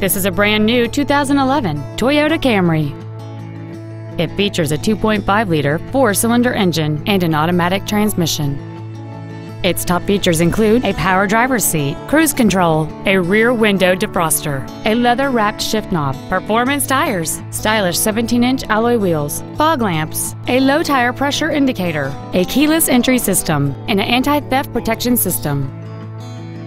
This is a brand new 2011 Toyota Camry. It features a 2.5-liter four-cylinder engine and an automatic transmission. Its top features include a power driver's seat, cruise control, a rear window defroster, a leather-wrapped shift knob, performance tires, stylish 17-inch alloy wheels, fog lamps, a low tire pressure indicator, a keyless entry system, and an anti-theft protection system.